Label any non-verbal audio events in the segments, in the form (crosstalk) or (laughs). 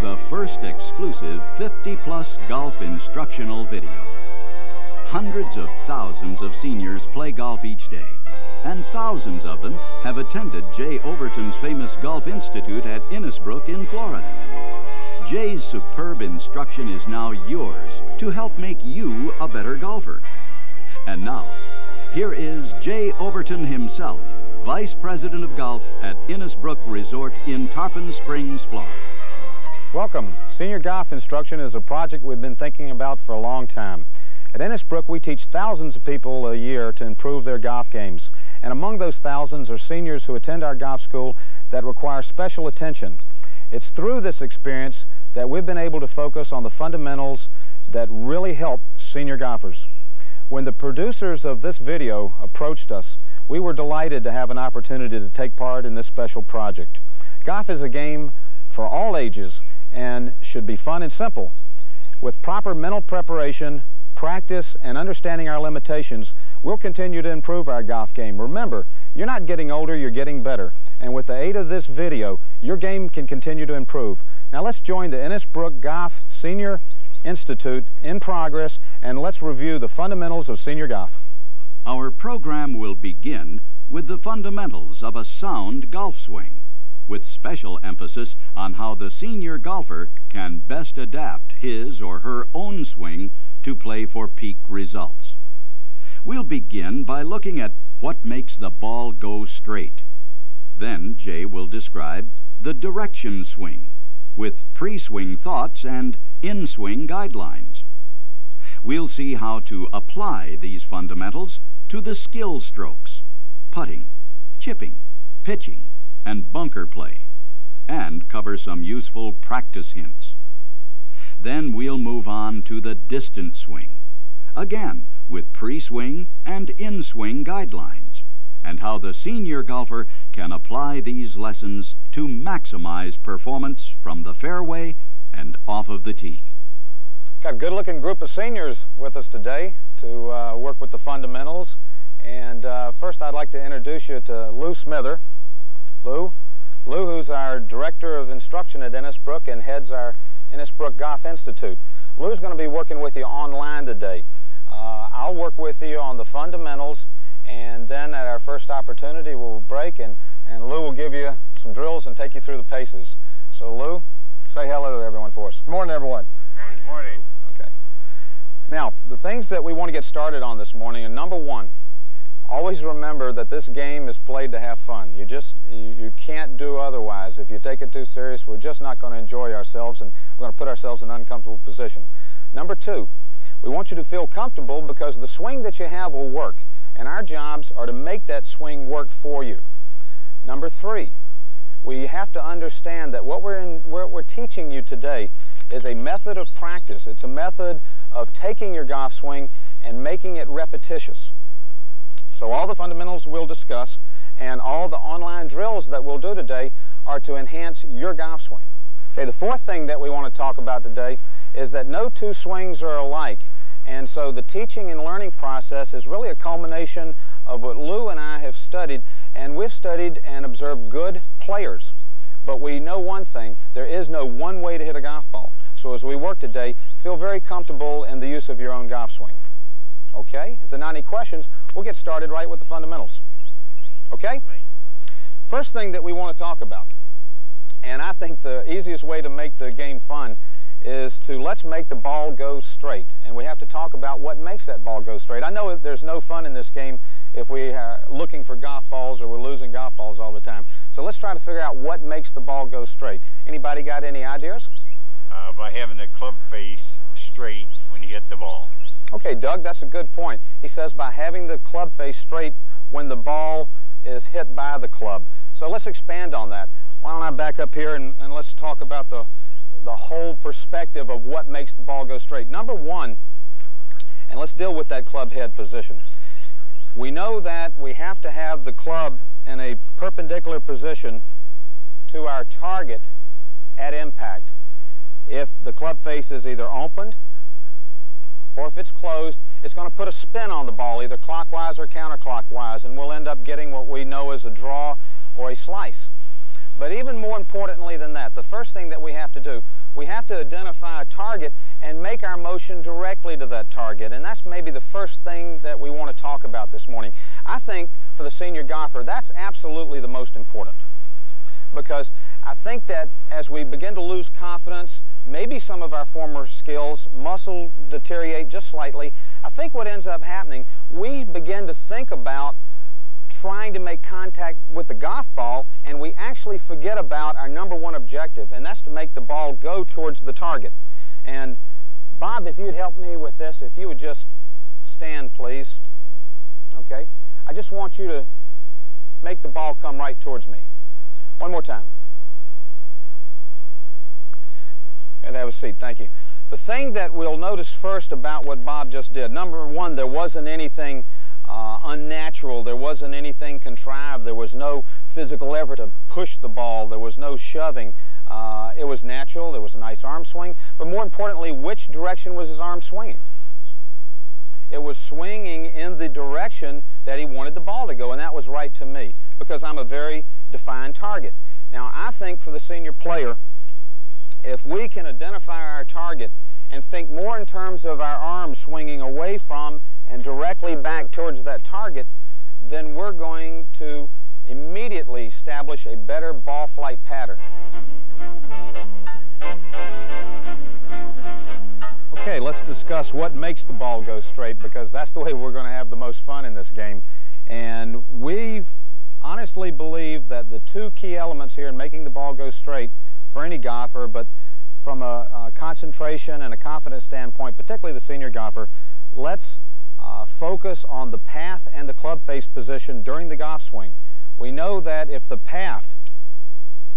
the first exclusive 50-plus golf instructional video. Hundreds of thousands of seniors play golf each day, and thousands of them have attended Jay Overton's famous Golf Institute at Innisbrook in Florida. Jay's superb instruction is now yours to help make you a better golfer. And now, here is Jay Overton himself, Vice President of Golf at Innisbrook Resort in Tarpon Springs, Florida. Welcome. Senior golf instruction is a project we've been thinking about for a long time. At Innisbrook, we teach thousands of people a year to improve their golf games. And among those thousands are seniors who attend our golf school that require special attention. It's through this experience that we've been able to focus on the fundamentals that really help senior golfers. When the producers of this video approached us, we were delighted to have an opportunity to take part in this special project. Golf is a game for all ages and should be fun and simple. With proper mental preparation, practice, and understanding our limitations, we'll continue to improve our golf game. Remember, you're not getting older, you're getting better. And with the aid of this video, your game can continue to improve. Now let's join the Innisbrook Golf Senior Institute in progress, and let's review the fundamentals of senior golf. Our program will begin with the fundamentals of a sound golf swing with special emphasis on how the senior golfer can best adapt his or her own swing to play for peak results. We'll begin by looking at what makes the ball go straight. Then Jay will describe the direction swing with pre-swing thoughts and in-swing guidelines. We'll see how to apply these fundamentals to the skill strokes, putting, chipping, pitching, and bunker play, and cover some useful practice hints. Then we'll move on to the distance swing, again with pre-swing and in-swing guidelines, and how the senior golfer can apply these lessons to maximize performance from the fairway and off of the tee. Got a good-looking group of seniors with us today to uh, work with the fundamentals. And uh, first I'd like to introduce you to Lou Smither. Lou. Lou, who's our Director of Instruction at Innisbrook and heads our Innisbrook Golf Institute. Lou's going to be working with you online today. Uh, I'll work with you on the fundamentals and then at our first opportunity we'll break and, and Lou will give you some drills and take you through the paces. So Lou, say hello to everyone for us. Good morning everyone. Good morning. Okay. Now, the things that we want to get started on this morning are number one, always remember that this game is played to have fun. You just, you, you, can't do otherwise. If you take it too serious, we're just not going to enjoy ourselves and we're going to put ourselves in an uncomfortable position. Number two, we want you to feel comfortable because the swing that you have will work and our jobs are to make that swing work for you. Number three, we have to understand that what we're, in, what we're teaching you today is a method of practice. It's a method of taking your golf swing and making it repetitious. So all the fundamentals we'll discuss and all the online drills that we'll do today are to enhance your golf swing. Okay, the fourth thing that we want to talk about today is that no two swings are alike. And so the teaching and learning process is really a culmination of what Lou and I have studied. And we've studied and observed good players. But we know one thing, there is no one way to hit a golf ball. So as we work today, feel very comfortable in the use of your own golf swing. Okay, if there are not any questions, we'll get started right with the fundamentals. Okay? First thing that we want to talk about, and I think the easiest way to make the game fun is to let's make the ball go straight. And we have to talk about what makes that ball go straight. I know there's no fun in this game if we are looking for golf balls or we're losing golf balls all the time. So let's try to figure out what makes the ball go straight. Anybody got any ideas? Uh, by having the club face straight when you hit the ball. Okay, Doug, that's a good point. He says by having the club face straight when the ball is hit by the club. So let's expand on that. Why don't I back up here and, and let's talk about the, the whole perspective of what makes the ball go straight. Number one, and let's deal with that club head position. We know that we have to have the club in a perpendicular position to our target at impact. If the club face is either opened or if it's closed, it's going to put a spin on the ball, either clockwise or counterclockwise, and we'll end up getting what we know as a draw or a slice. But even more importantly than that, the first thing that we have to do, We have to identify a target and make our motion directly to that target. And that's maybe the first thing that we want to talk about this morning. I think for the senior golfer, that's absolutely the most important. Because I think that as we begin to lose confidence, maybe some of our former skills, muscle deteriorate just slightly, I think what ends up happening, we begin to think about trying to make contact with the golf ball and we actually forget about our number one objective and that's to make the ball go towards the target. And Bob, if you'd help me with this, if you would just stand please. Okay. I just want you to make the ball come right towards me. One more time. And have a seat, thank you. The thing that we'll notice first about what Bob just did, number one, there wasn't anything uh, unnatural. There wasn't anything contrived. There was no physical effort to push the ball. There was no shoving. Uh, it was natural. There was a nice arm swing. But more importantly, which direction was his arm swinging? It was swinging in the direction that he wanted the ball to go, and that was right to me because I'm a very defined target. Now, I think for the senior player, if we can identify our target and think more in terms of our arm swinging away from and directly back towards that target, then we're going to immediately establish a better ball flight pattern. Okay, let's discuss what makes the ball go straight because that's the way we're going to have the most fun in this game. And we honestly believe that the two key elements here in making the ball go straight for any golfer, but from a, a concentration and a confidence standpoint, particularly the senior golfer, let's uh, focus on the path and the club face position during the golf swing. We know that if the path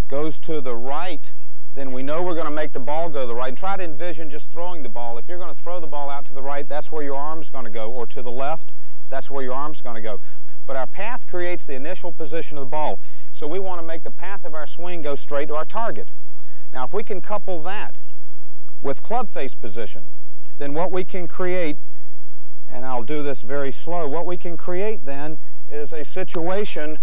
goes to the right, then we know we're going to make the ball go to the right. And try to envision just throwing the ball. If you're going to throw the ball out to the right, that's where your arm's going to go, or to the left, that's where your arm's going to go. But our path creates the initial position of the ball. So we want to make the path of our swing go straight to our target. Now, if we can couple that with club face position, then what we can create and I'll do this very slow, what we can create then is a situation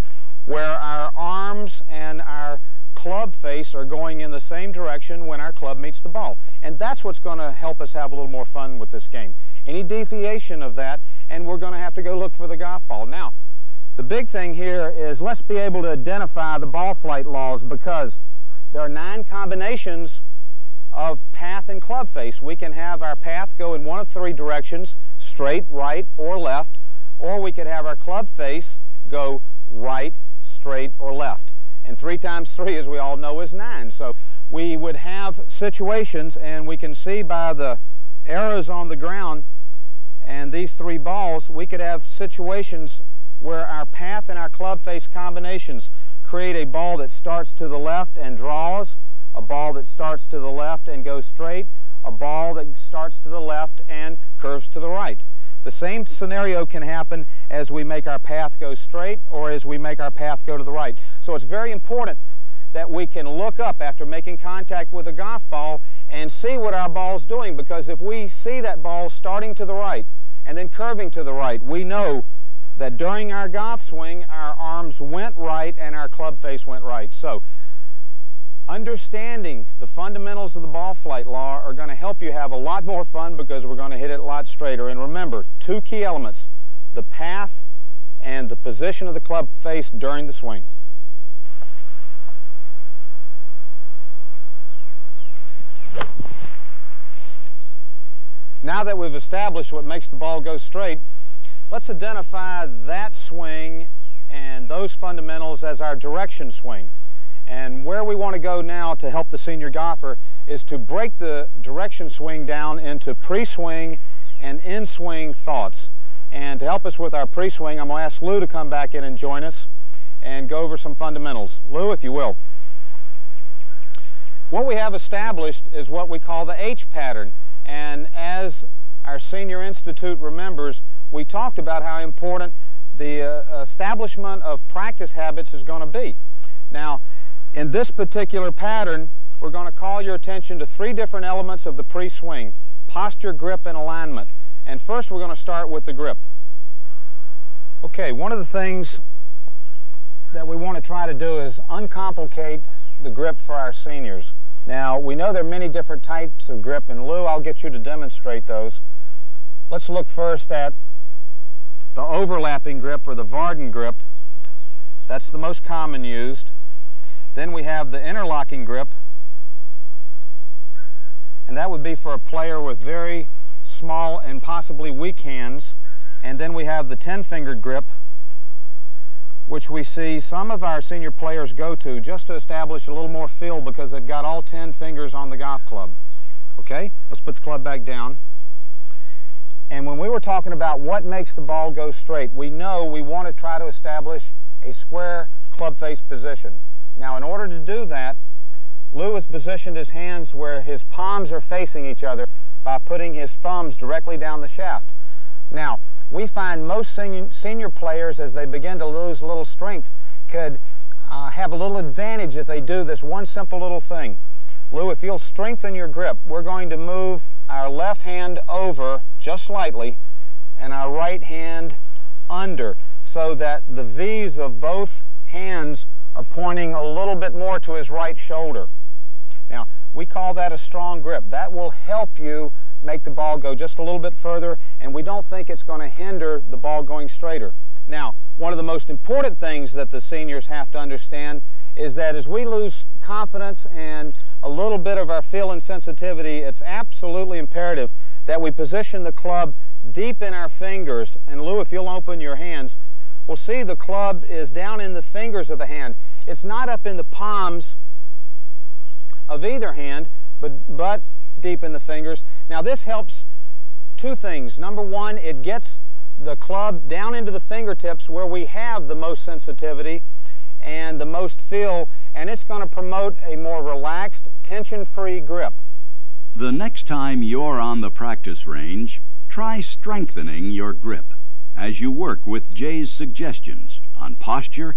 where our arms and our club face are going in the same direction when our club meets the ball. And that's what's going to help us have a little more fun with this game. Any deviation of that, and we're going to have to go look for the golf ball. Now, the big thing here is let's be able to identify the ball flight laws because there are nine combinations of path and club face. We can have our path go in one of three directions, straight, right, or left, or we could have our club face go right, straight, or left. And 3 times 3, as we all know, is 9. So we would have situations, and we can see by the arrows on the ground and these three balls, we could have situations where our path and our club face combinations create a ball that starts to the left and draws, a ball that starts to the left and goes straight, a ball that starts to the left and curves to the right. The same scenario can happen as we make our path go straight or as we make our path go to the right. So it's very important that we can look up after making contact with a golf ball and see what our ball's doing because if we see that ball starting to the right and then curving to the right, we know that during our golf swing, our arms went right and our club face went right. So understanding the fundamentals of the ball flight law are going to help you have a lot more fun because we're going to hit it a lot straighter. And remember, two key elements, the path and the position of the club face during the swing. Now that we've established what makes the ball go straight, let's identify that swing and those fundamentals as our direction swing. And where we want to go now to help the senior golfer is to break the direction swing down into pre-swing and in-swing thoughts. And to help us with our pre-swing, I'm going to ask Lou to come back in and join us and go over some fundamentals. Lou, if you will. What we have established is what we call the H pattern. And as our Senior Institute remembers, we talked about how important the uh, establishment of practice habits is going to be. Now, in this particular pattern, we're going to call your attention to three different elements of the pre-swing, posture, grip, and alignment. And first we're going to start with the grip. Okay, one of the things that we want to try to do is uncomplicate the grip for our seniors. Now, we know there are many different types of grip, and Lou, I'll get you to demonstrate those. Let's look first at the overlapping grip or the Vardon grip. That's the most common used. Then we have the interlocking grip, and that would be for a player with very small and possibly weak hands. And then we have the 10-fingered grip, which we see some of our senior players go to just to establish a little more feel because they've got all 10 fingers on the golf club. Okay, let's put the club back down. And when we were talking about what makes the ball go straight, we know we want to try to establish a square club face position. Now, in order to do that, Lou has positioned his hands where his palms are facing each other by putting his thumbs directly down the shaft. Now, we find most senior, senior players, as they begin to lose a little strength, could uh, have a little advantage if they do this one simple little thing. Lou, if you'll strengthen your grip, we're going to move our left hand over just slightly and our right hand under so that the V's of both hands are pointing a little bit more to his right shoulder. Now, we call that a strong grip. That will help you make the ball go just a little bit further, and we don't think it's going to hinder the ball going straighter. Now, one of the most important things that the seniors have to understand is that as we lose confidence and a little bit of our feel and sensitivity, it's absolutely imperative that we position the club deep in our fingers. And Lou, if you'll open your hands, we'll see the club is down in the fingers of the hand. It's not up in the palms of either hand, but, but deep in the fingers. Now this helps two things. Number one, it gets the club down into the fingertips where we have the most sensitivity and the most feel, and it's going to promote a more relaxed, tension-free grip. The next time you're on the practice range, try strengthening your grip as you work with Jay's suggestions on posture,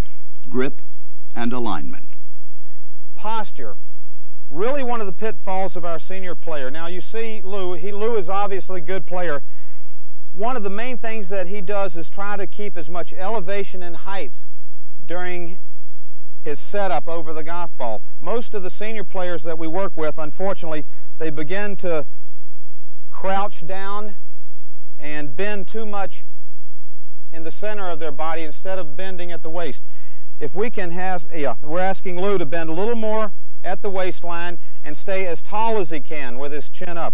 grip, and alignment. Posture really one of the pitfalls of our senior player. Now you see Lou, he, Lou is obviously a good player. One of the main things that he does is try to keep as much elevation and height during his setup over the golf ball. Most of the senior players that we work with, unfortunately, they begin to crouch down and bend too much in the center of their body instead of bending at the waist. If we can have, yeah, we're asking Lou to bend a little more at the waistline and stay as tall as he can with his chin up.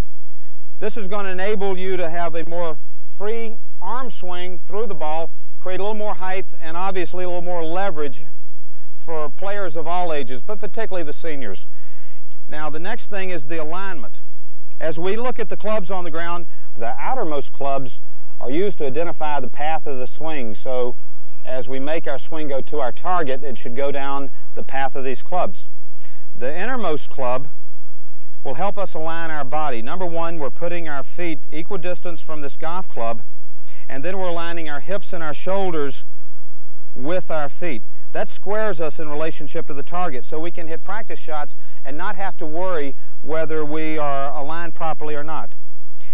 This is going to enable you to have a more free arm swing through the ball, create a little more height and obviously a little more leverage for players of all ages, but particularly the seniors. Now the next thing is the alignment. As we look at the clubs on the ground, the outermost clubs are used to identify the path of the swing. So as we make our swing go to our target, it should go down the path of these clubs. The innermost club will help us align our body. Number one, we're putting our feet equidistant from this golf club, and then we're aligning our hips and our shoulders with our feet. That squares us in relationship to the target, so we can hit practice shots and not have to worry whether we are aligned properly or not.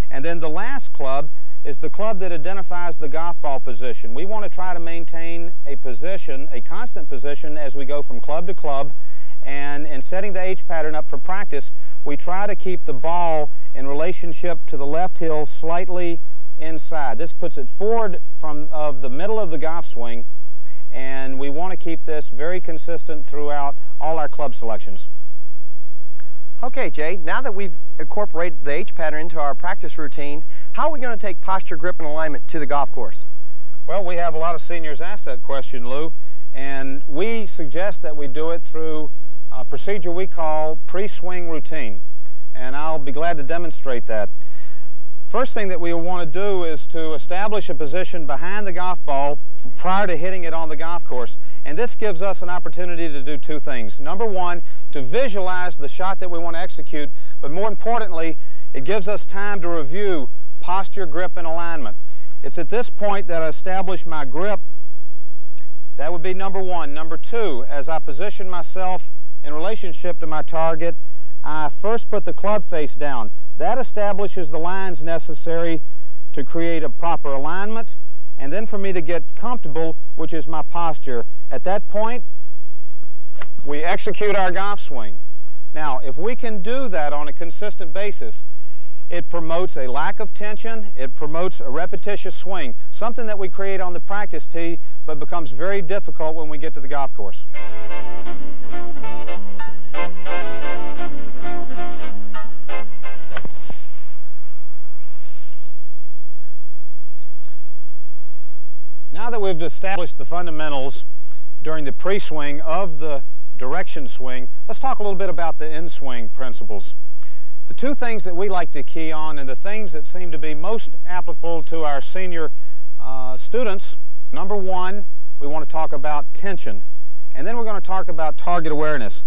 And then the last club is the club that identifies the golf ball position. We want to try to maintain a position, a constant position, as we go from club to club and in setting the H pattern up for practice, we try to keep the ball in relationship to the left heel slightly inside. This puts it forward from of the middle of the golf swing, and we want to keep this very consistent throughout all our club selections. Okay, Jay, now that we've incorporated the H pattern into our practice routine, how are we going to take posture, grip, and alignment to the golf course? Well, we have a lot of seniors ask that question, Lou, and we suggest that we do it through a procedure we call pre-swing routine. And I'll be glad to demonstrate that. First thing that we want to do is to establish a position behind the golf ball prior to hitting it on the golf course. And this gives us an opportunity to do two things. Number one, to visualize the shot that we want to execute, but more importantly, it gives us time to review posture, grip, and alignment. It's at this point that I establish my grip. That would be number one. Number two, as I position myself in relationship to my target, I first put the club face down. That establishes the lines necessary to create a proper alignment, and then for me to get comfortable, which is my posture. At that point, we execute our golf swing. Now, if we can do that on a consistent basis, it promotes a lack of tension, it promotes a repetitious swing, something that we create on the practice tee but becomes very difficult when we get to the golf course. We've established the fundamentals during the pre-swing of the direction swing, let's talk a little bit about the in-swing principles. The two things that we like to key on and the things that seem to be most applicable to our senior uh, students, number one, we want to talk about tension. And then we're going to talk about target awareness.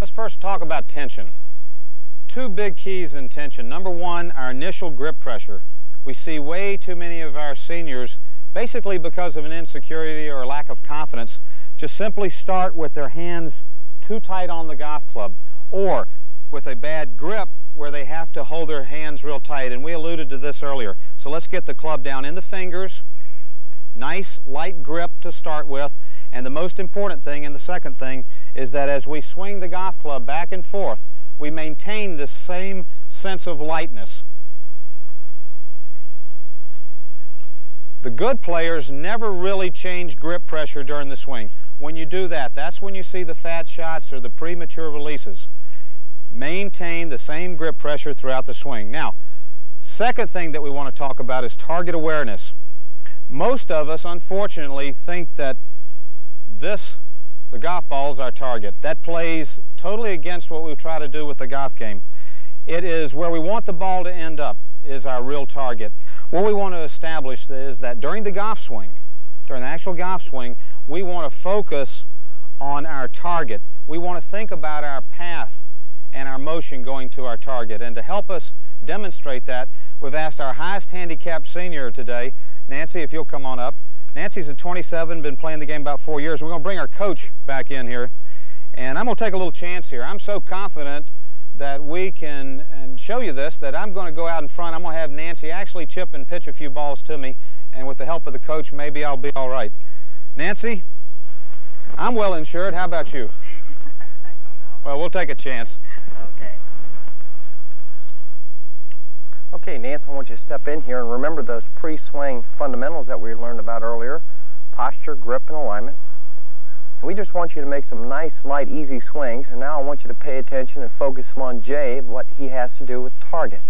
Let's first talk about tension. Two big keys in tension. Number one, our initial grip pressure we see way too many of our seniors, basically because of an insecurity or a lack of confidence, just simply start with their hands too tight on the golf club or with a bad grip where they have to hold their hands real tight. And we alluded to this earlier. So let's get the club down in the fingers. Nice light grip to start with. And the most important thing and the second thing is that as we swing the golf club back and forth, we maintain this same sense of lightness. The good players never really change grip pressure during the swing. When you do that, that's when you see the fat shots or the premature releases. Maintain the same grip pressure throughout the swing. Now, second thing that we want to talk about is target awareness. Most of us, unfortunately, think that this, the golf ball, is our target. That plays totally against what we try to do with the golf game. It is where we want the ball to end up is our real target. What we want to establish is that during the golf swing, during the actual golf swing, we want to focus on our target. We want to think about our path and our motion going to our target. And to help us demonstrate that, we've asked our highest handicapped senior today, Nancy, if you'll come on up. Nancy's a 27, been playing the game about four years. We're going to bring our coach back in here. And I'm going to take a little chance here. I'm so confident that we can and show you this, that I'm going to go out in front. I'm going to have Nancy actually chip and pitch a few balls to me, and with the help of the coach, maybe I'll be all right. Nancy, I'm well insured. How about you? (laughs) Well, we'll take a chance. Okay. Okay, Nancy, I want you to step in here and remember those pre-swing fundamentals that we learned about earlier. Posture, grip, and alignment. We just want you to make some nice, light, easy swings, and now I want you to pay attention and focus on Jay, what he has to do with target.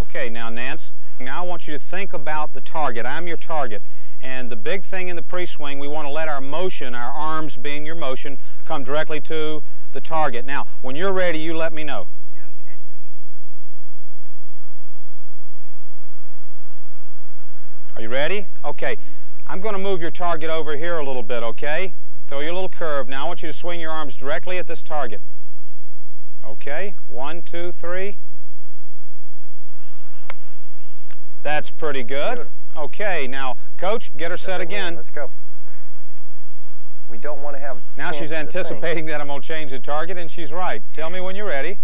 Okay, now Nance, now I want you to think about the target. I'm your target. And the big thing in the pre-swing, we want to let our motion, our arms being your motion, come directly to the target. Now, when you're ready, you let me know. Okay. Are you ready? Okay. I'm going to move your target over here a little bit, okay? Throw your little curve. Now I want you to swing your arms directly at this target. Okay, one, two, three. That's pretty good. Okay, now, coach, get her set again. Let's go. We don't want to have. Now she's anticipating that I'm going to change the target, and she's right. Tell me when you're ready.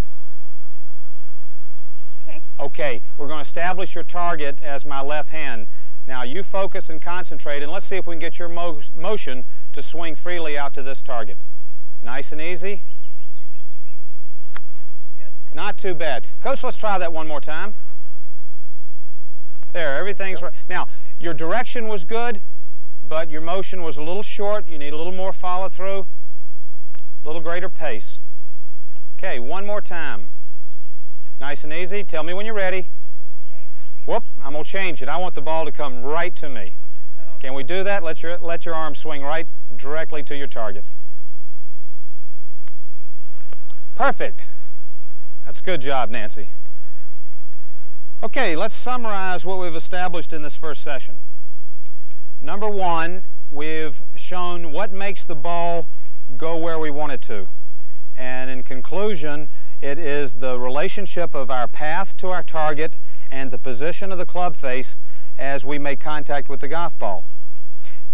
Okay. Okay, we're going to establish your target as my left hand. Now you focus and concentrate, and let's see if we can get your mo motion to swing freely out to this target. Nice and easy. Not too bad. Coach, let's try that one more time. There, everything's right. Now, your direction was good, but your motion was a little short. You need a little more follow through, a little greater pace. Okay, one more time. Nice and easy. Tell me when you're ready. Whoop, I'm going to change it. I want the ball to come right to me. Can we do that? Let your, let your arm swing right directly to your target. Perfect. That's a good job, Nancy. Okay, let's summarize what we've established in this first session. Number one, we've shown what makes the ball go where we want it to. And in conclusion, it is the relationship of our path to our target and the position of the club face as we make contact with the golf ball.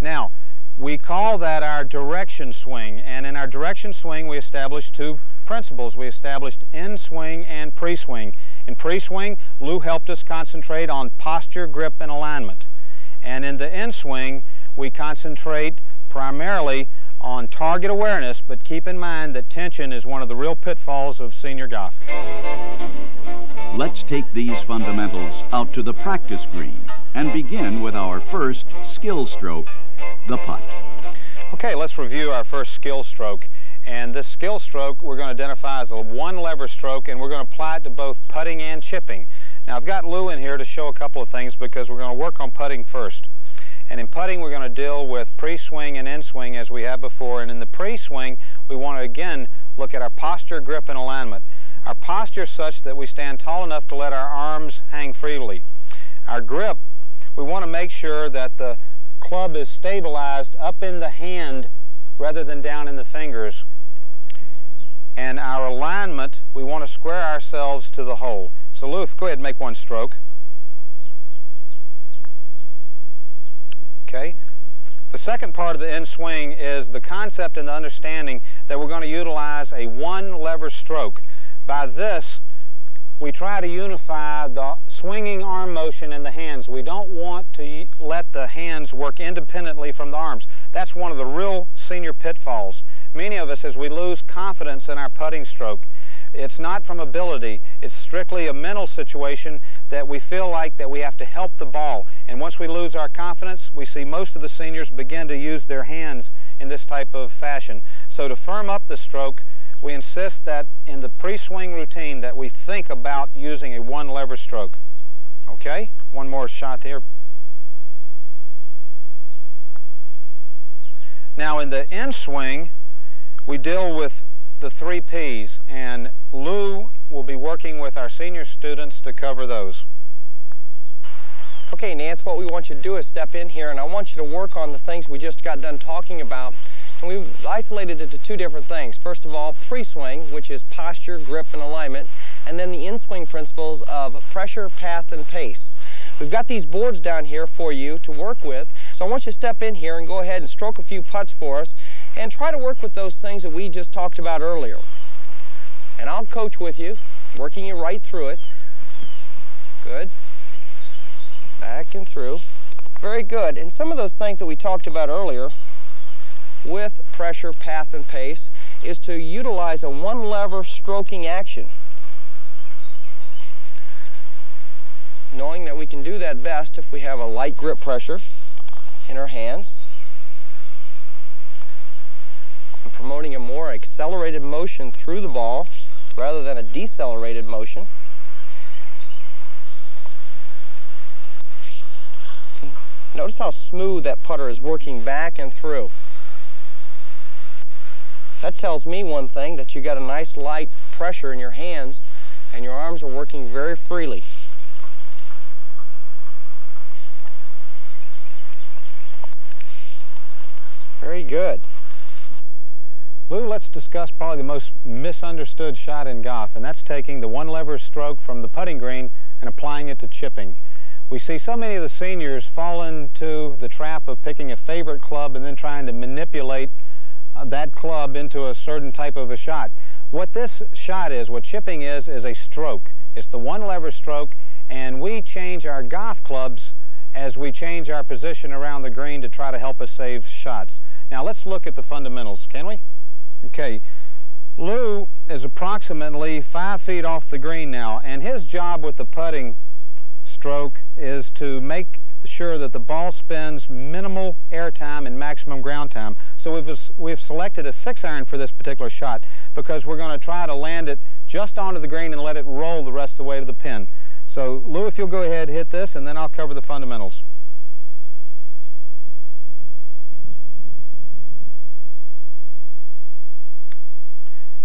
Now, we call that our direction swing, and in our direction swing we established two principles. We established in-swing and pre-swing. In pre-swing, Lou helped us concentrate on posture, grip, and alignment. And in the in-swing, we concentrate primarily on target awareness, but keep in mind that tension is one of the real pitfalls of senior golf. Let's take these fundamentals out to the practice green and begin with our first skill stroke, the putt. Okay, let's review our first skill stroke. And this skill stroke we're going to identify as a one lever stroke and we're going to apply it to both putting and chipping. Now I've got Lou in here to show a couple of things because we're going to work on putting first. And in putting, we're going to deal with pre-swing and in-swing as we have before. And in the pre-swing, we want to again look at our posture, grip, and alignment. Our posture is such that we stand tall enough to let our arms hang freely. Our grip, we want to make sure that the club is stabilized up in the hand rather than down in the fingers. And our alignment, we want to square ourselves to the hole. So Lou, go ahead and make one stroke. Okay? The second part of the in-swing is the concept and the understanding that we're going to utilize a one-lever stroke. By this, we try to unify the swinging arm motion in the hands. We don't want to let the hands work independently from the arms. That's one of the real senior pitfalls. Many of us, as we lose confidence in our putting stroke, it's not from ability. It's strictly a mental situation that we feel like that we have to help the ball. And once we lose our confidence, we see most of the seniors begin to use their hands in this type of fashion. So to firm up the stroke, we insist that in the pre-swing routine that we think about using a one lever stroke. Okay, one more shot here. Now in the in swing, we deal with the three P's, and Lou will be working with our senior students to cover those. Okay, Nance, what we want you to do is step in here, and I want you to work on the things we just got done talking about. And we've isolated it to two different things. First of all, pre-swing, which is posture, grip, and alignment, and then the in-swing principles of pressure, path, and pace. We've got these boards down here for you to work with, so I want you to step in here and go ahead and stroke a few putts for us, and try to work with those things that we just talked about earlier. And I'll coach with you, working you right through it. Good. Back and through. Very good. And some of those things that we talked about earlier with pressure, path, and pace is to utilize a one lever stroking action. Knowing that we can do that best if we have a light grip pressure in our hands and promoting a more accelerated motion through the ball rather than a decelerated motion. Notice how smooth that putter is working back and through. That tells me one thing, that you got a nice light pressure in your hands and your arms are working very freely. Very good. Lou, let's discuss probably the most misunderstood shot in golf, and that's taking the one lever stroke from the putting green and applying it to chipping. We see so many of the seniors fall into the trap of picking a favorite club and then trying to manipulate uh, that club into a certain type of a shot. What this shot is, what chipping is, is a stroke. It's the one lever stroke, and we change our golf clubs as we change our position around the green to try to help us save shots. Now let's look at the fundamentals, can we? Okay, Lou is approximately five feet off the green now, and his job with the putting stroke is to make sure that the ball spends minimal air time and maximum ground time. So we've, we've selected a six iron for this particular shot because we're going to try to land it just onto the green and let it roll the rest of the way to the pin. So Lou, if you'll go ahead hit this and then I'll cover the fundamentals.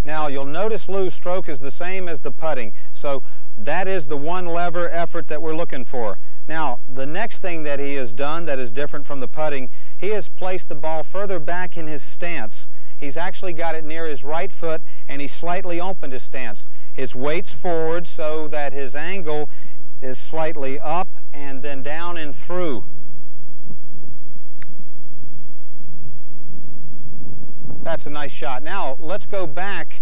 Now you'll notice Lou's stroke is the same as the putting. So that is the one lever effort that we're looking for. Now the next thing that he has done that is different from the putting, he has placed the ball further back in his stance. He's actually got it near his right foot and he's slightly opened his stance. His weight's forward so that his angle is slightly up and then down and through. That's a nice shot. Now, let's go back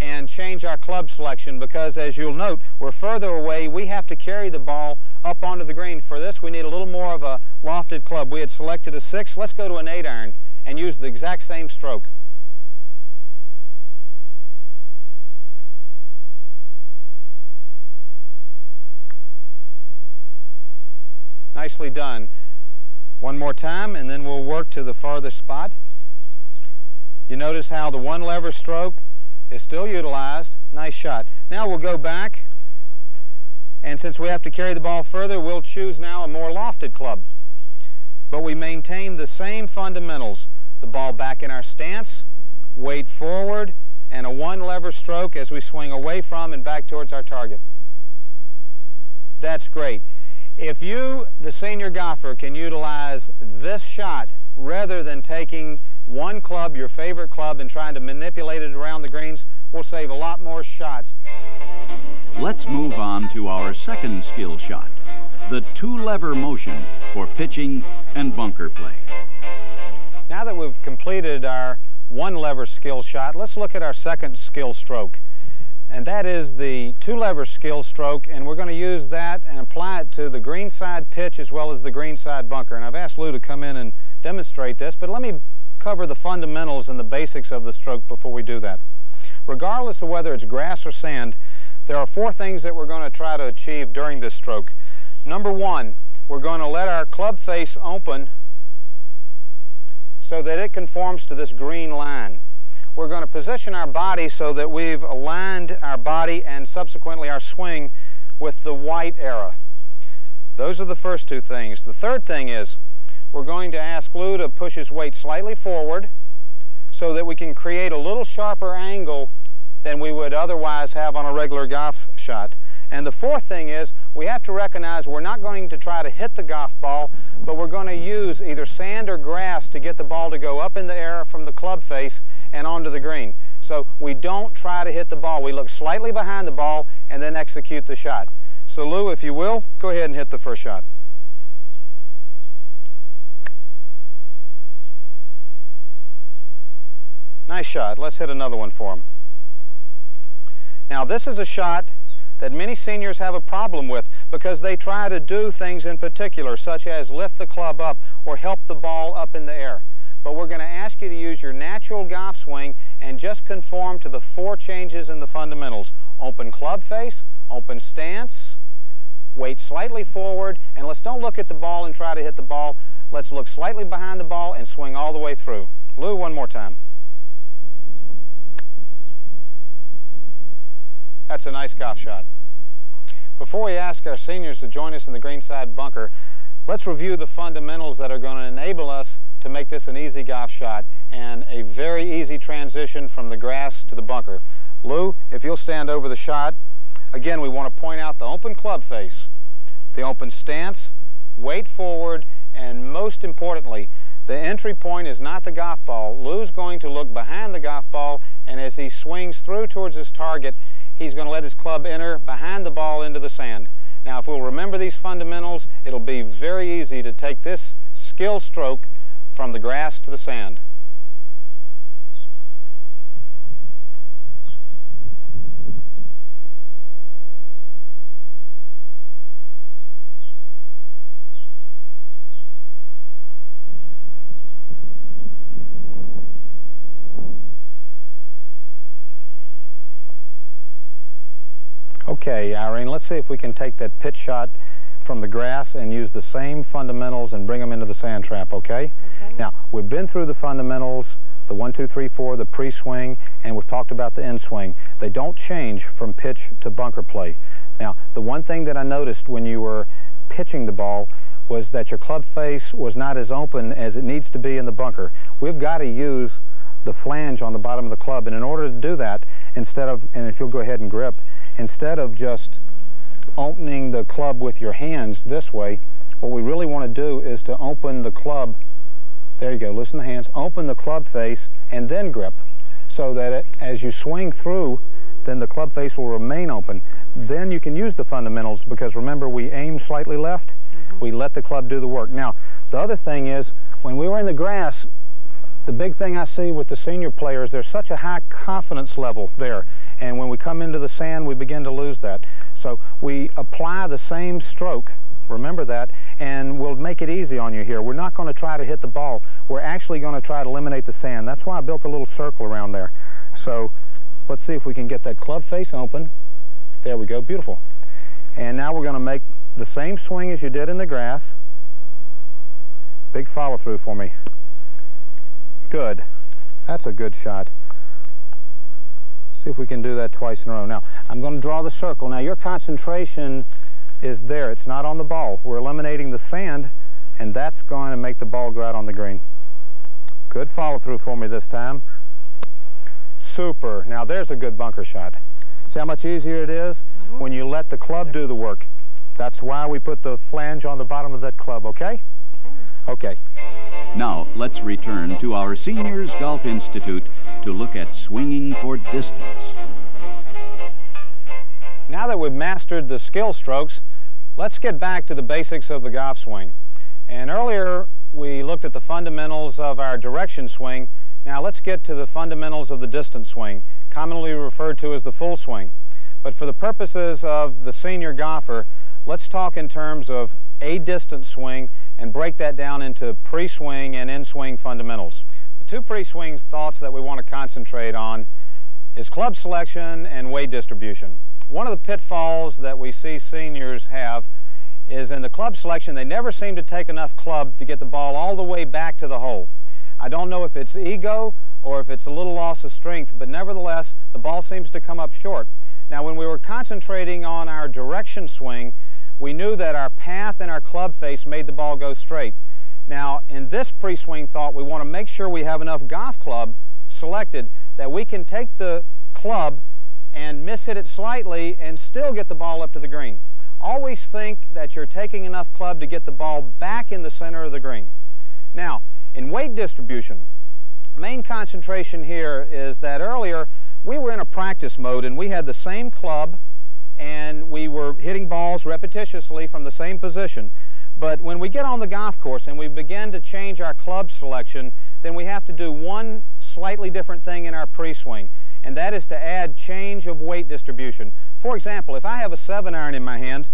and change our club selection because, as you'll note, we're further away. We have to carry the ball up onto the green. For this, we need a little more of a lofted club. We had selected a 6. Let's go to an 8 iron. and use the exact same stroke. Nicely done. One more time and then we'll work to the farthest spot. You notice how the one lever stroke is still utilized. Nice shot. Now we'll go back and since we have to carry the ball further, we'll choose now a more lofted club. But we maintain the same fundamentals. The ball back in our stance, weight forward, and a one lever stroke as we swing away from and back towards our target. That's great. If you, the senior golfer, can utilize this shot rather than taking one club, your favorite club, and trying to manipulate it around the greens, we'll save a lot more shots. Let's move on to our second skill shot, the two-lever motion for pitching and bunker play. Now that we've completed our one-lever skill shot, let's look at our second skill stroke and that is the two-lever skill stroke, and we're going to use that and apply it to the greenside pitch as well as the greenside bunker. And I've asked Lou to come in and demonstrate this, but let me cover the fundamentals and the basics of the stroke before we do that. Regardless of whether it's grass or sand, there are four things that we're going to try to achieve during this stroke. Number one, we're going to let our club face open so that it conforms to this green line we're going to position our body so that we've aligned our body and subsequently our swing with the white arrow. Those are the first two things. The third thing is we're going to ask Lou to push his weight slightly forward so that we can create a little sharper angle than we would otherwise have on a regular golf shot. And the fourth thing is we have to recognize we're not going to try to hit the golf ball, but we're going to use either sand or grass to get the ball to go up in the air from the club face and onto the green. So we don't try to hit the ball. We look slightly behind the ball and then execute the shot. So Lou, if you will, go ahead and hit the first shot. Nice shot. Let's hit another one for him. Now this is a shot that many seniors have a problem with because they try to do things in particular, such as lift the club up or help the ball up in the air but we're going to ask you to use your natural golf swing and just conform to the four changes in the fundamentals. Open club face, open stance, weight slightly forward, and let's don't look at the ball and try to hit the ball. Let's look slightly behind the ball and swing all the way through. Lou, one more time. That's a nice golf shot. Before we ask our seniors to join us in the greenside bunker, let's review the fundamentals that are going to enable us to make this an easy golf shot and a very easy transition from the grass to the bunker. Lou, if you'll stand over the shot, again we want to point out the open club face, the open stance, weight forward, and most importantly, the entry point is not the golf ball. Lou's going to look behind the golf ball, and as he swings through towards his target, he's going to let his club enter behind the ball into the sand. Now, if we'll remember these fundamentals, it'll be very easy to take this skill stroke from the grass to the sand. Okay, Irene, let's see if we can take that pitch shot from the grass and use the same fundamentals and bring them into the sand trap, okay? okay. Now, we've been through the fundamentals, the one, two, three, four, the pre-swing, and we've talked about the in-swing. They don't change from pitch to bunker play. Now, the one thing that I noticed when you were pitching the ball was that your club face was not as open as it needs to be in the bunker. We've got to use the flange on the bottom of the club, and in order to do that, instead of, and if you'll go ahead and grip, instead of just opening the club with your hands this way, what we really want to do is to open the club, there you go, loosen the hands, open the club face and then grip so that it, as you swing through, then the club face will remain open. Then you can use the fundamentals because remember we aim slightly left, mm -hmm. we let the club do the work. Now, the other thing is, when we were in the grass, the big thing I see with the senior players, there's such a high confidence level there. And when we come into the sand, we begin to lose that. So we apply the same stroke Remember that, and we'll make it easy on you here. We're not going to try to hit the ball. We're actually going to try to eliminate the sand. That's why I built a little circle around there. So let's see if we can get that club face open. There we go, beautiful. And now we're going to make the same swing as you did in the grass. Big follow through for me. Good. That's a good shot. See if we can do that twice in a row. Now, I'm going to draw the circle. Now, your concentration is there. It's not on the ball. We're eliminating the sand, and that's going to make the ball go out on the green. Good follow through for me this time. Super. Now, there's a good bunker shot. See how much easier it is mm -hmm. when you let the club do the work. That's why we put the flange on the bottom of that club, okay? Okay. Now, let's return to our Seniors Golf Institute to look at swinging for distance. Now that we've mastered the skill strokes, let's get back to the basics of the golf swing. And earlier, we looked at the fundamentals of our direction swing. Now let's get to the fundamentals of the distance swing, commonly referred to as the full swing. But for the purposes of the senior golfer, let's talk in terms of a distance swing and break that down into pre-swing and in-swing fundamentals. The two pre-swing thoughts that we want to concentrate on is club selection and weight distribution. One of the pitfalls that we see seniors have is in the club selection, they never seem to take enough club to get the ball all the way back to the hole. I don't know if it's ego or if it's a little loss of strength, but nevertheless, the ball seems to come up short. Now, when we were concentrating on our direction swing, we knew that our path and our club face made the ball go straight. Now, in this pre-swing thought, we want to make sure we have enough golf club selected that we can take the club and miss hit it slightly and still get the ball up to the green. Always think that you're taking enough club to get the ball back in the center of the green. Now, in weight distribution, main concentration here is that earlier we were in a practice mode and we had the same club and we were hitting balls repetitiously from the same position. But when we get on the golf course and we begin to change our club selection, then we have to do one slightly different thing in our pre-swing, and that is to add change of weight distribution. For example, if I have a 7 iron in my hand,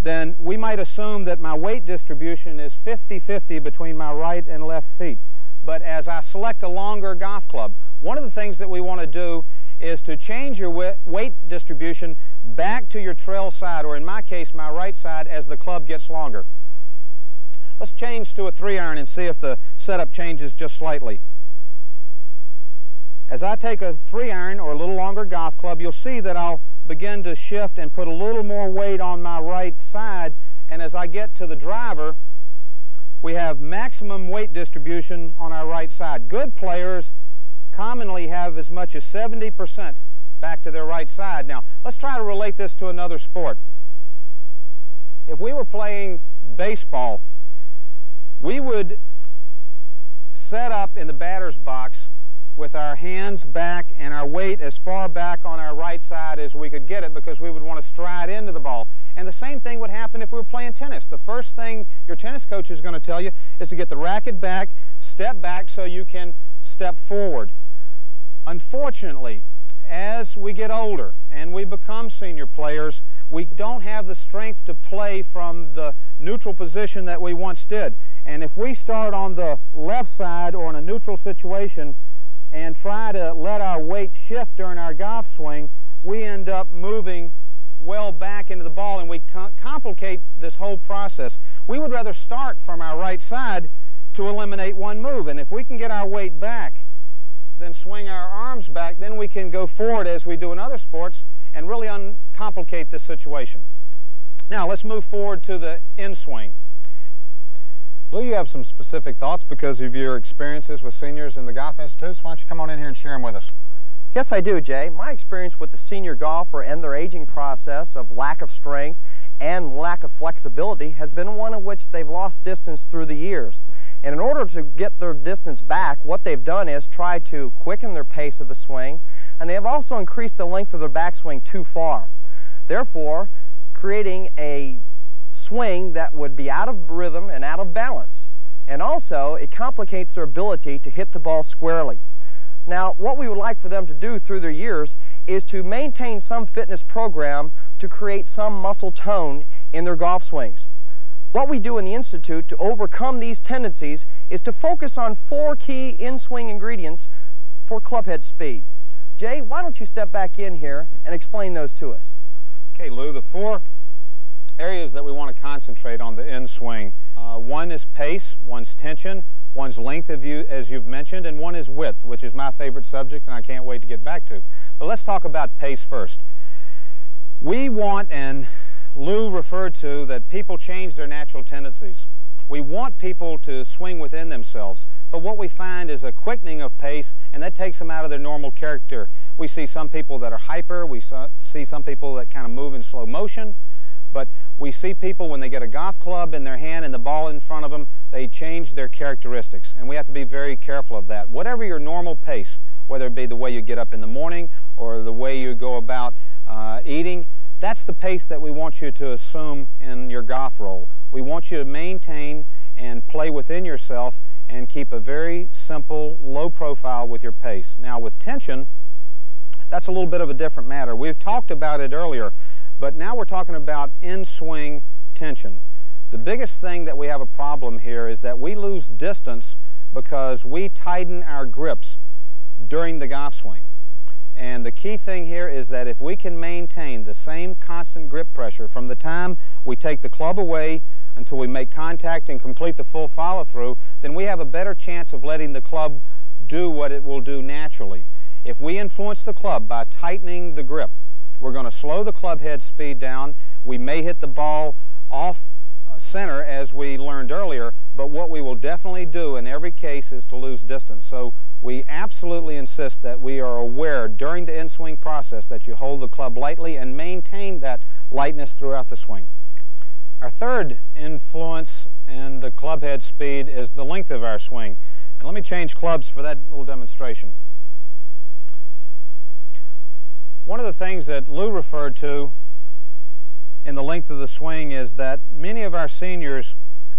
then we might assume that my weight distribution is 50-50 between my right and left feet. But as I select a longer golf club, one of the things that we want to do is to change your weight distribution back to your trail side, or in my case, my right side, as the club gets longer. Let's change to a three iron and see if the setup changes just slightly. As I take a three iron or a little longer golf club, you'll see that I'll begin to shift and put a little more weight on my right side. And as I get to the driver, we have maximum weight distribution on our right side. Good players commonly have as much as 70% back to their right side. Now, let's try to relate this to another sport. If we were playing baseball, we would set up in the batter's box with our hands back and our weight as far back on our right side as we could get it because we would want to stride into the ball. And the same thing would happen if we were playing tennis. The first thing your tennis coach is going to tell you is to get the racket back, step back so you can step forward. Unfortunately, as we get older and we become senior players, we don't have the strength to play from the neutral position that we once did. And if we start on the left side or in a neutral situation and try to let our weight shift during our golf swing, we end up moving well back into the ball and we complicate this whole process. We would rather start from our right side to eliminate one move. And if we can get our weight back then swing our arms back, then we can go forward as we do in other sports and really uncomplicate the situation. Now let's move forward to the in-swing. Lou, you have some specific thoughts because of your experiences with seniors in the Golf Institutes. Why don't you come on in here and share them with us? Yes, I do, Jay. My experience with the senior golfer and their aging process of lack of strength and lack of flexibility has been one in which they've lost distance through the years. And in order to get their distance back, what they've done is try to quicken their pace of the swing, and they have also increased the length of their backswing too far. Therefore, creating a swing that would be out of rhythm and out of balance. And also, it complicates their ability to hit the ball squarely. Now, what we would like for them to do through their years is to maintain some fitness program to create some muscle tone in their golf swings. What we do in the Institute to overcome these tendencies is to focus on four key in-swing ingredients for clubhead speed. Jay, why don't you step back in here and explain those to us? Okay, Lou, the four areas that we want to concentrate on the in-swing. Uh, one is pace, one's tension, one's length, of you, as you've mentioned, and one is width, which is my favorite subject and I can't wait to get back to. But let's talk about pace first. We want, and Lou referred to, that people change their natural tendencies. We want people to swing within themselves, but what we find is a quickening of pace, and that takes them out of their normal character. We see some people that are hyper, we see some people that kind of move in slow motion, but we see people when they get a golf club in their hand and the ball in front of them, they change their characteristics, and we have to be very careful of that. Whatever your normal pace, whether it be the way you get up in the morning or the way you go about uh, eating, that's the pace that we want you to assume in your golf roll. We want you to maintain and play within yourself and keep a very simple, low profile with your pace. Now with tension, that's a little bit of a different matter. We've talked about it earlier. But now we're talking about in-swing tension. The biggest thing that we have a problem here is that we lose distance because we tighten our grips during the golf swing. And the key thing here is that if we can maintain the same constant grip pressure from the time we take the club away until we make contact and complete the full follow-through, then we have a better chance of letting the club do what it will do naturally. If we influence the club by tightening the grip, we're going to slow the club head speed down. We may hit the ball off center as we learned earlier, but what we will definitely do in every case is to lose distance. So we absolutely insist that we are aware during the in-swing process that you hold the club lightly and maintain that lightness throughout the swing. Our third influence in the club head speed is the length of our swing. And let me change clubs for that little demonstration. One of the things that Lou referred to in the length of the swing is that many of our seniors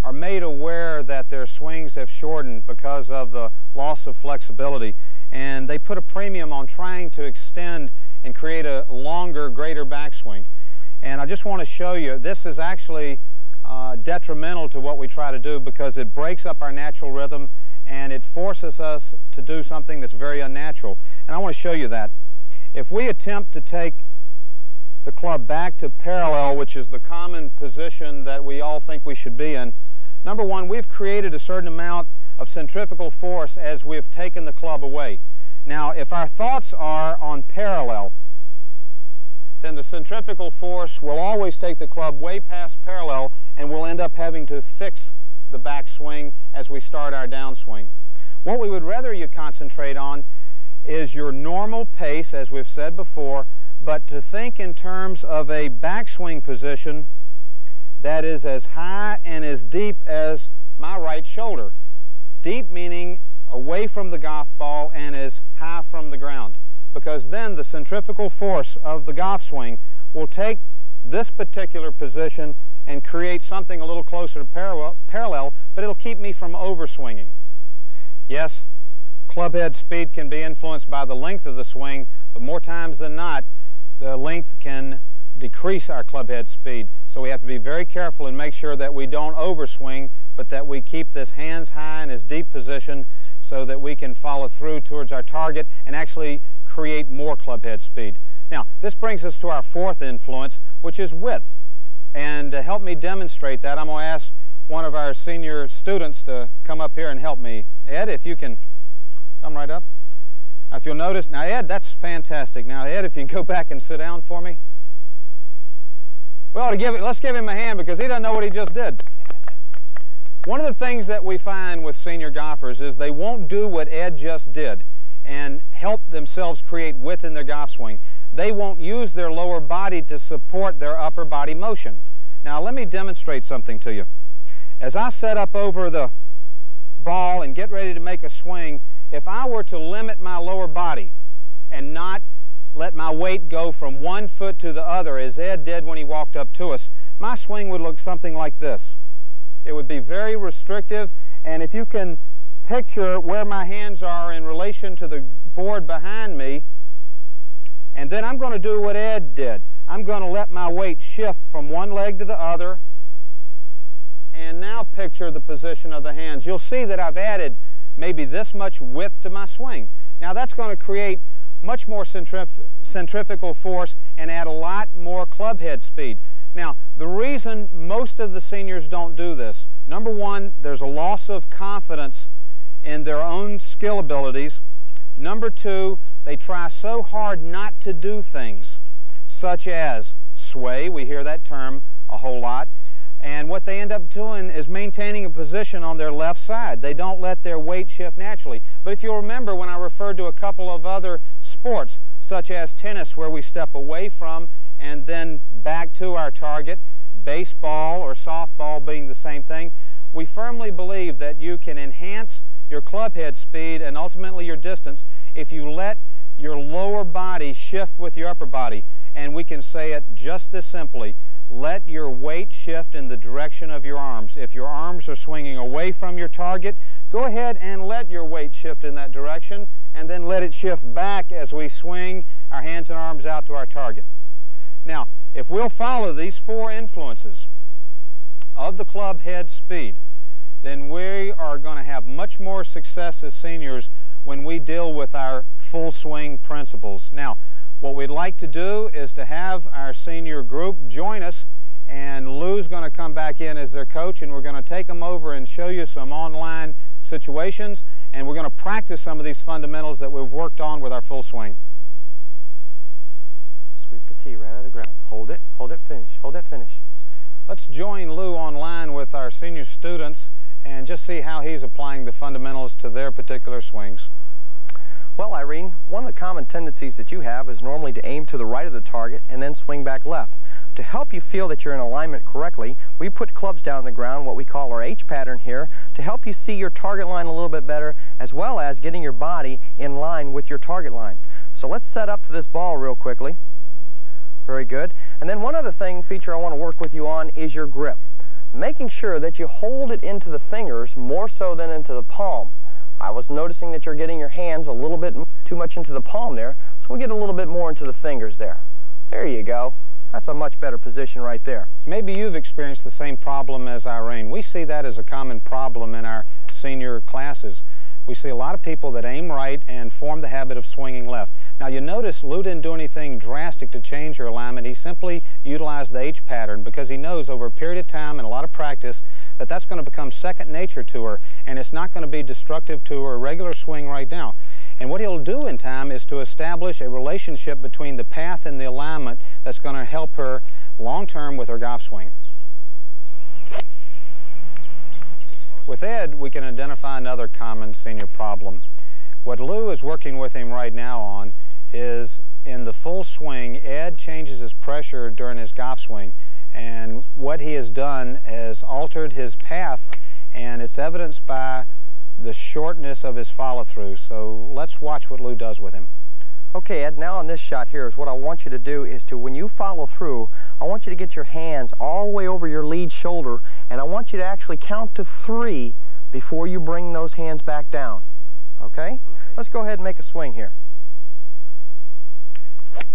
are made aware that their swings have shortened because of the loss of flexibility and they put a premium on trying to extend and create a longer, greater backswing. And I just want to show you, this is actually uh, detrimental to what we try to do because it breaks up our natural rhythm and it forces us to do something that's very unnatural. And I want to show you that. If we attempt to take the club back to parallel, which is the common position that we all think we should be in, number one, we've created a certain amount of centrifugal force as we've taken the club away. Now, if our thoughts are on parallel, then the centrifugal force will always take the club way past parallel and we'll end up having to fix the backswing as we start our downswing. What we would rather you concentrate on is your normal pace, as we've said before, but to think in terms of a backswing position that is as high and as deep as my right shoulder. Deep meaning away from the golf ball and as high from the ground. Because then the centrifugal force of the golf swing will take this particular position and create something a little closer to parallel, but it'll keep me from overswinging. Yes, clubhead speed can be influenced by the length of the swing, but more times than not, the length can decrease our clubhead speed. So we have to be very careful and make sure that we don't overswing, but that we keep this hands high in as deep position so that we can follow through towards our target and actually create more clubhead speed. Now, this brings us to our fourth influence, which is width. And to help me demonstrate that, I'm going to ask one of our senior students to come up here and help me. Ed, if you can Come right up. Now, if you'll notice, now Ed, that's fantastic. Now Ed, if you can go back and sit down for me. We ought to give it, let's give him a hand because he doesn't know what he just did. One of the things that we find with senior golfers is they won't do what Ed just did and help themselves create width in their golf swing. They won't use their lower body to support their upper body motion. Now let me demonstrate something to you. As I set up over the ball and get ready to make a swing, if I were to limit my lower body and not let my weight go from one foot to the other, as Ed did when he walked up to us, my swing would look something like this. It would be very restrictive, and if you can picture where my hands are in relation to the board behind me, and then I'm going to do what Ed did. I'm going to let my weight shift from one leg to the other, And now picture the position of the hands. You'll see that I've added maybe this much width to my swing. Now that's going to create much more centrif centrifugal force and add a lot more club head speed. Now, the reason most of the seniors don't do this, number one, there's a loss of confidence in their own skill abilities. Number two, they try so hard not to do things, such as sway, we hear that term a whole lot, and what they end up doing is maintaining a position on their left side. They don't let their weight shift naturally. But if you'll remember when I referred to a couple of other sports, such as tennis, where we step away from and then back to our target, baseball or softball being the same thing, we firmly believe that you can enhance your club head speed and ultimately your distance if you let your lower body shift with your upper body. And we can say it just this simply. Let your weight shift in the direction of your arms. If your arms are swinging away from your target, go ahead and let your weight shift in that direction and then let it shift back as we swing our hands and arms out to our target. Now, if we'll follow these four influences of the club head speed, then we are going to have much more success as seniors when we deal with our full swing principles. Now, what we'd like to do is to have our senior group join us and Lou's going to come back in as their coach and we're going to take them over and show you some online situations and we're going to practice some of these fundamentals that we've worked on with our full swing. Sweep the tee right out of the ground. Hold it, hold it, finish, hold it, finish. Let's join Lou online with our senior students and just see how he's applying the fundamentals to their particular swings. Well, Irene, one of the common tendencies that you have is normally to aim to the right of the target and then swing back left. To help you feel that you're in alignment correctly, we put clubs down on the ground, what we call our H pattern here, to help you see your target line a little bit better, as well as getting your body in line with your target line. So let's set up to this ball real quickly. Very good. And then one other thing, feature I want to work with you on is your grip. Making sure that you hold it into the fingers more so than into the palm. I was noticing that you're getting your hands a little bit too much into the palm there, so we'll get a little bit more into the fingers there. There you go. That's a much better position right there. Maybe you've experienced the same problem as Irene. We see that as a common problem in our senior classes. We see a lot of people that aim right and form the habit of swinging left. Now you notice Lou didn't do anything drastic to change her alignment. He simply utilized the H pattern because he knows over a period of time and a lot of practice that that's going to become second nature to her and it's not going to be destructive to her regular swing right now. And what he'll do in time is to establish a relationship between the path and the alignment that's going to help her long term with her golf swing. With Ed, we can identify another common senior problem. What Lou is working with him right now on is in the full swing, Ed changes his pressure during his golf swing. And what he has done has altered his path, and it's evidenced by the shortness of his follow-through. So let's watch what Lou does with him. Okay, Ed, now on this shot here is what I want you to do is to, when you follow through, I want you to get your hands all the way over your lead shoulder, and I want you to actually count to three before you bring those hands back down. Okay? okay. Let's go ahead and make a swing here.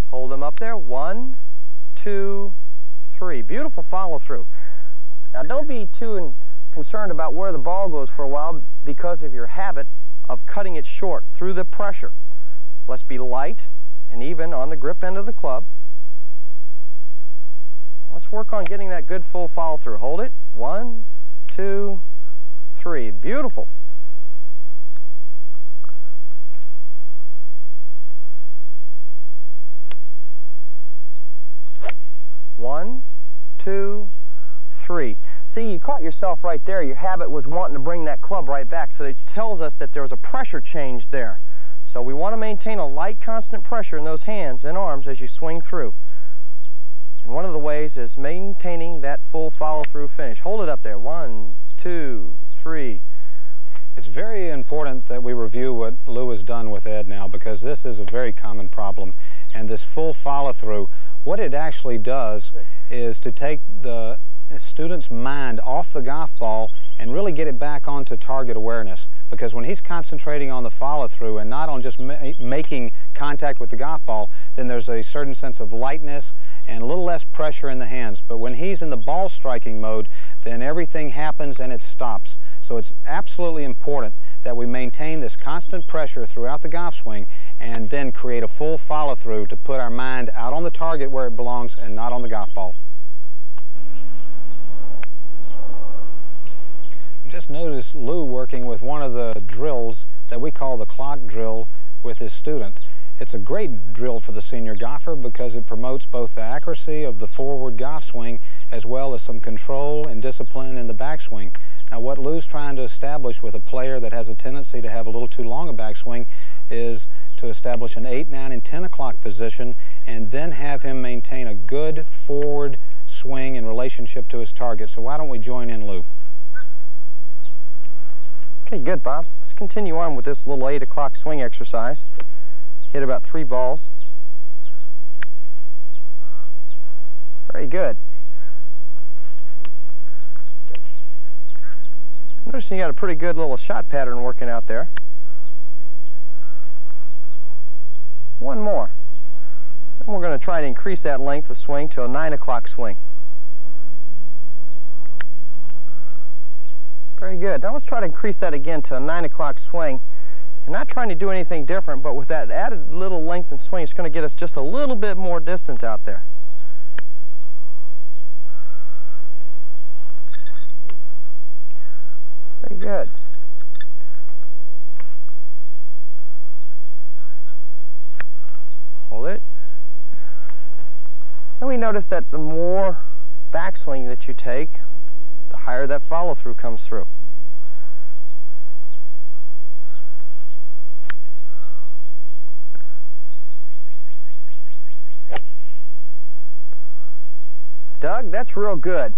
Hold them up there. One, two, three. Beautiful follow through. Now don't be too concerned about where the ball goes for a while because of your habit of cutting it short through the pressure. Let's be light and even on the grip end of the club. Let's work on getting that good full follow through. Hold it. One, two, three. Beautiful. One, two, three. See, you caught yourself right there. Your habit was wanting to bring that club right back, so it tells us that there was a pressure change there. So we want to maintain a light, constant pressure in those hands and arms as you swing through. And one of the ways is maintaining that full follow-through finish. Hold it up there. One, two, three. It's very important that we review what Lou has done with Ed now because this is a very common problem. And this full follow-through, what it actually does is to take the student's mind off the golf ball and really get it back onto target awareness. Because when he's concentrating on the follow-through and not on just ma making contact with the golf ball, then there's a certain sense of lightness and a little less pressure in the hands. But when he's in the ball striking mode, then everything happens and it stops. So it's absolutely important that we maintain this constant pressure throughout the golf swing and then create a full follow through to put our mind out on the target where it belongs and not on the golf ball. Just notice Lou working with one of the drills that we call the clock drill with his student. It's a great drill for the senior golfer because it promotes both the accuracy of the forward golf swing as well as some control and discipline in the backswing. Now what Lou's trying to establish with a player that has a tendency to have a little too long a backswing is to establish an 8, 9, and 10 o'clock position and then have him maintain a good forward swing in relationship to his target. So why don't we join in Lou? Okay, good, Bob. Let's continue on with this little 8 o'clock swing exercise. Hit about three balls. Very good. Noticing you got a pretty good little shot pattern working out there. One more. Then we're going to try to increase that length of swing to a 9 o'clock swing. Very good. Now let's try to increase that again to a 9 o'clock swing. And not trying to do anything different, but with that added little length and swing, it's going to get us just a little bit more distance out there. Very good. Hold it. And we notice that the more backswing that you take, the higher that follow through comes through. Doug, that's real good.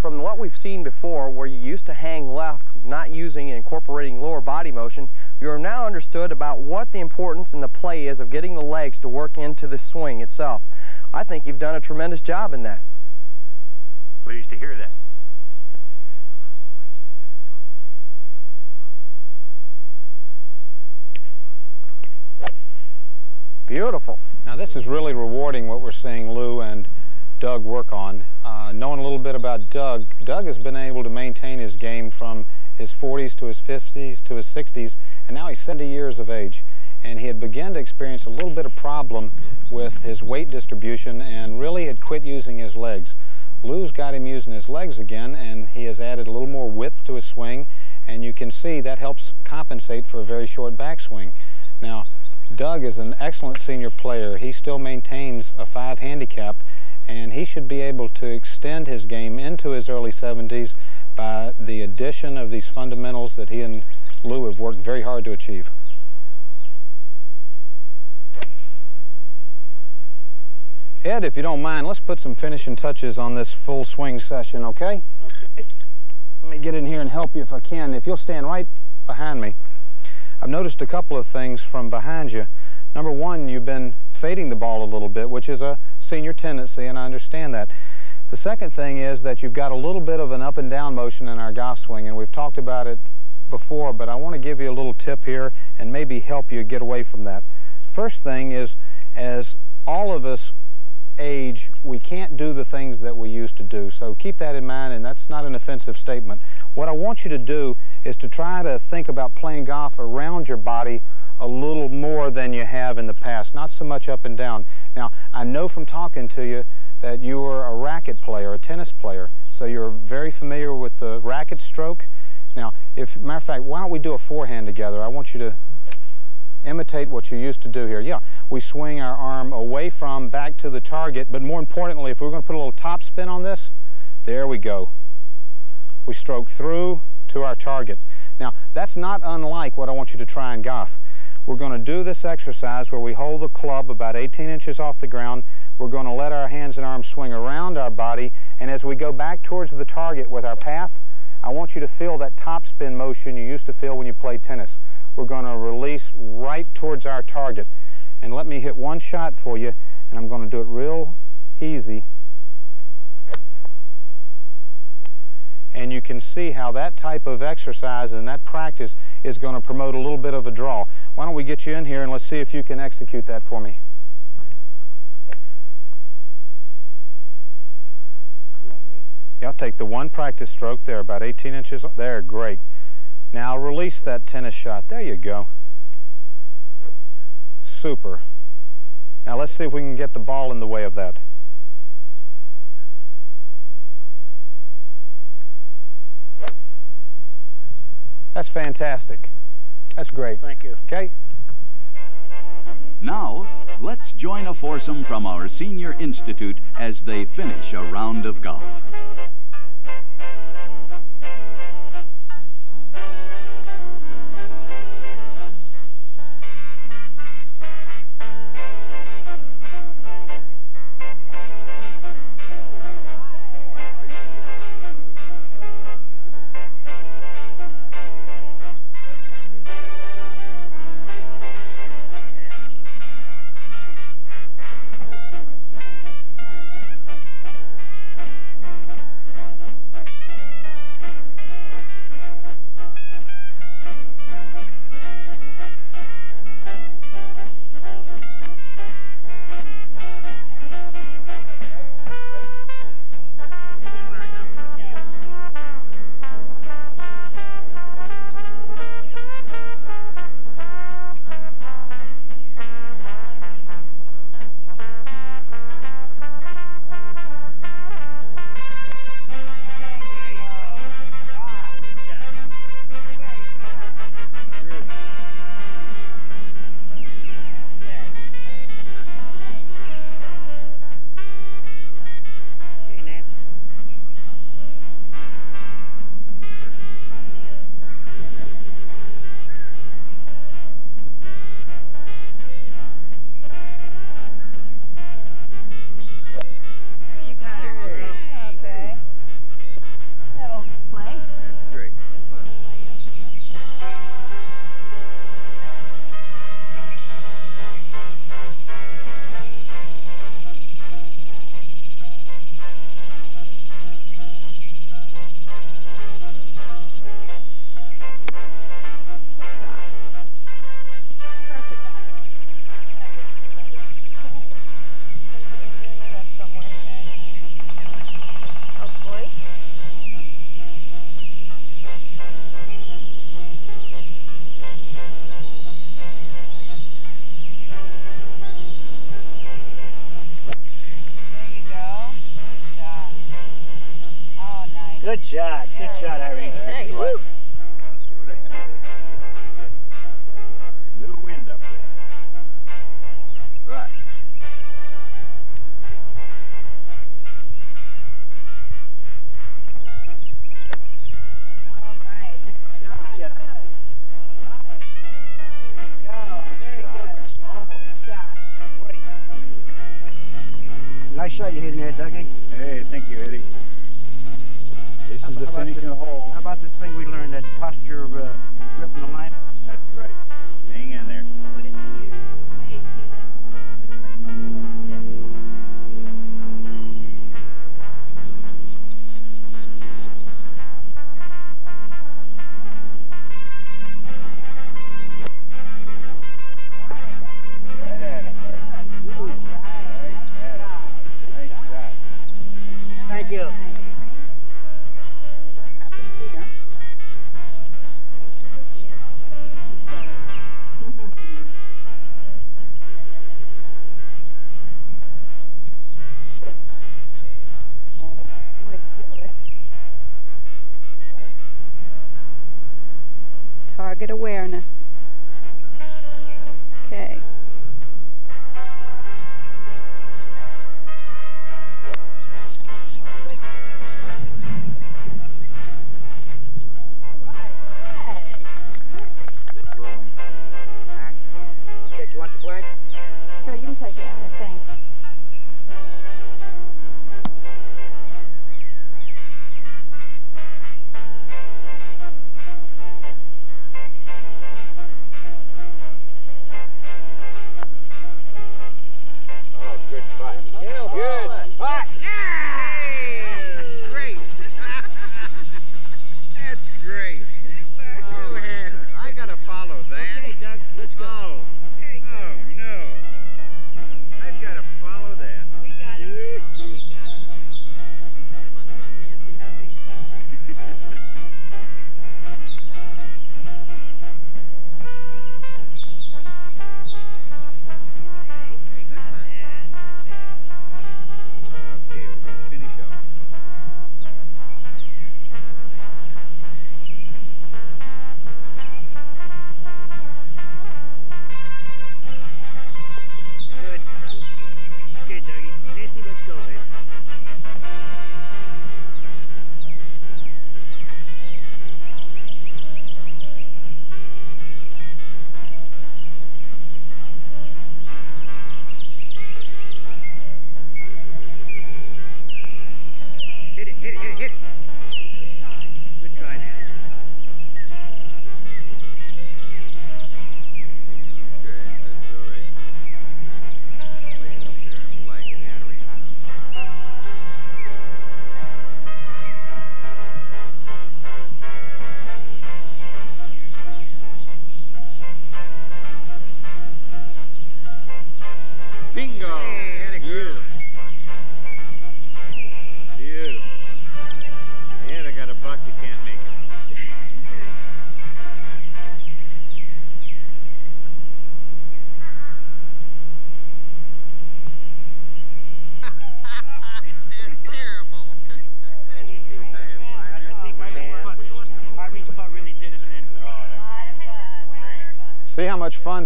From what we've seen before, where you used to hang left, not using and incorporating lower body motion, you are now understood about what the importance and the play is of getting the legs to work into the swing itself. I think you've done a tremendous job in that. Pleased to hear that. Beautiful. Now this is really rewarding what we're seeing Lou and Doug work on. Uh, knowing a little bit about Doug, Doug has been able to maintain his game from his 40s to his 50s to his 60s, and now he's 70 years of age. And he had begun to experience a little bit of problem with his weight distribution and really had quit using his legs. Lou's got him using his legs again, and he has added a little more width to his swing, and you can see that helps compensate for a very short backswing. Now, Doug is an excellent senior player. He still maintains a five handicap, and he should be able to extend his game into his early 70s by the addition of these fundamentals that he and Lou have worked very hard to achieve. Ed, if you don't mind, let's put some finishing touches on this full swing session, okay? Okay. Let me get in here and help you if I can. If you'll stand right behind me. I've noticed a couple of things from behind you. Number one, you've been fading the ball a little bit, which is a senior tendency, and I understand that. The second thing is that you've got a little bit of an up and down motion in our golf swing, and we've talked about it before, but I want to give you a little tip here and maybe help you get away from that. First thing is, as all of us age, we can't do the things that we used to do. So keep that in mind, and that's not an offensive statement. What I want you to do is to try to think about playing golf around your body a little more than you have in the past, not so much up and down. Now, I know from talking to you that you were a racket player, a tennis player, so you're very familiar with the racket stroke. Now, if matter of fact, why don't we do a forehand together? I want you to imitate what you used to do here. Yeah, we swing our arm away from, back to the target, but more importantly, if we're going to put a little top spin on this, there we go. We stroke through to our target. Now, that's not unlike what I want you to try in golf. We're going to do this exercise where we hold the club about 18 inches off the ground. We're going to let our hands and arms swing around our body, and as we go back towards the target with our path, I want you to feel that top spin motion you used to feel when you played tennis. We're going to release right towards our target. And let me hit one shot for you, and I'm going to do it real easy. and you can see how that type of exercise and that practice is going to promote a little bit of a draw. Why don't we get you in here and let's see if you can execute that for me. Yeah, I'll take the one practice stroke there, about 18 inches. There, great. Now release that tennis shot. There you go. Super. Now let's see if we can get the ball in the way of that. That's fantastic. That's great. Thank you. Okay? Now, let's join a foursome from our Senior Institute as they finish a round of golf. Target awareness.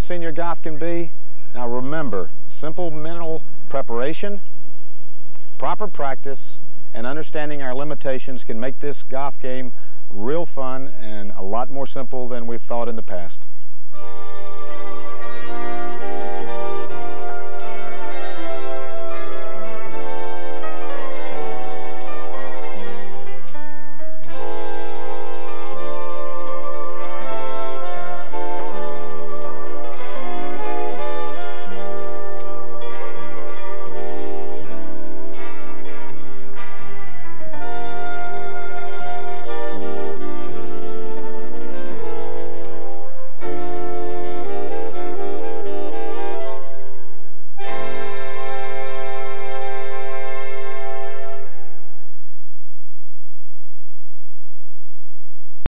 Senior golf can be? Now remember, simple mental preparation, proper practice, and understanding our limitations can make this golf game real fun and a lot more simple than we've thought in the past.